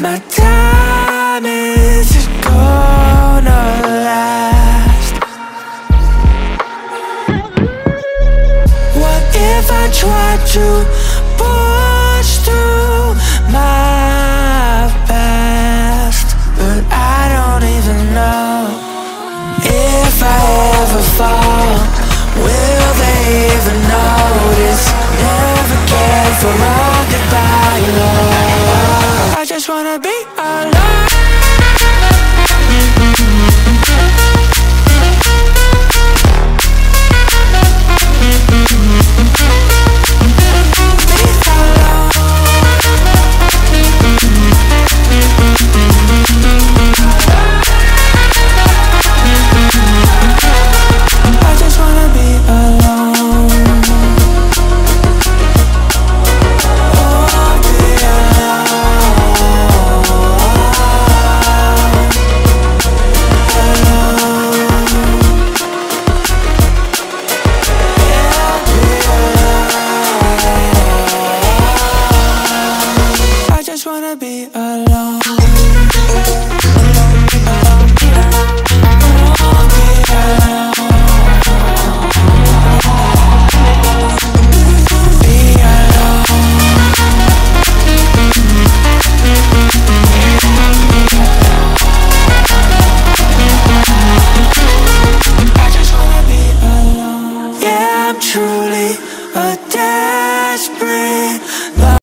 My time is gonna last What if I try to love a day.